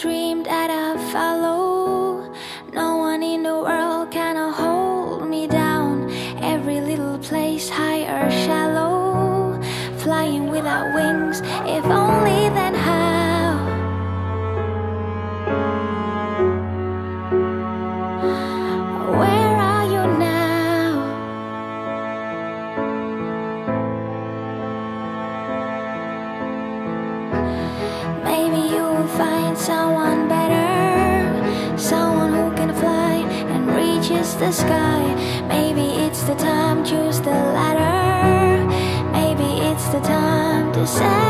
dream that I follow. No one in the world can hold me down. Every little place, high or shallow. Flying without wings, if only then how. Where are you now? Maybe you'll find someone better, someone who can fly and reaches the sky. Maybe it's the time, choose the latter. Maybe it's the time to say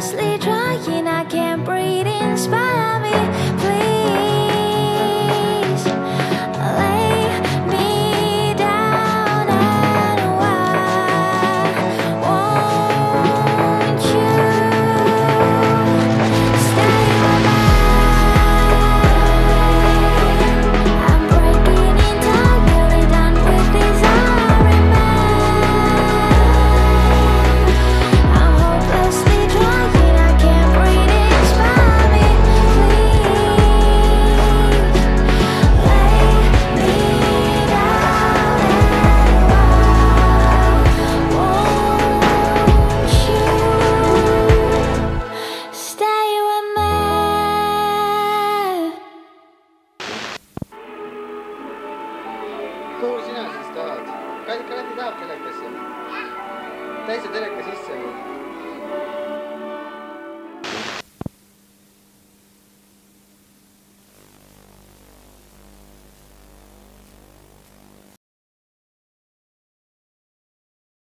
hopelessly trying, kuhu sina siis tahad? Kaidi, Kaleti tahab telekasse. täitsa teleka sisse või?